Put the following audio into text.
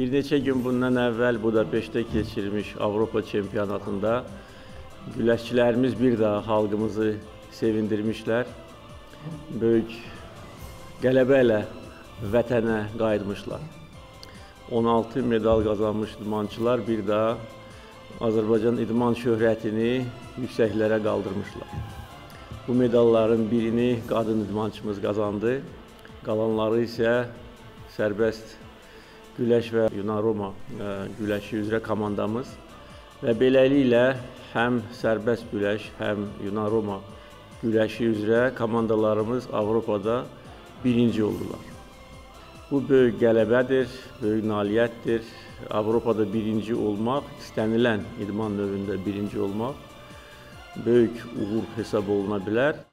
Bir neçə gün bundan əvvəl Budapeştdə keçirilmiş Avropa çempionatında güləşçilərimiz bir daha xalqımızı sevindirmişlər. Böyük qələbə ilə vətənə qayıtmışlar. 16 medal qazanmış idmançılar bir daha Azərbaycan idman şöhrətini yüksəklərə qaldırmışlar. Bu medalların birini qadın idmançımız qazandı. Qalanları isə sərbəst güləş və Yunan-Roma e, güləşi üzrə komandamız və beləliklə həm sərbəst güləş, həm Yunan-Roma güləşi üzrə komandalarımız Avropada birinci oldular. Bu böyük qələbədir, böyük nailiyyətdir. Avropada birinci olmaq, istənilən idman növündə birinci olmaq böyük uğur hesab oluna bilər.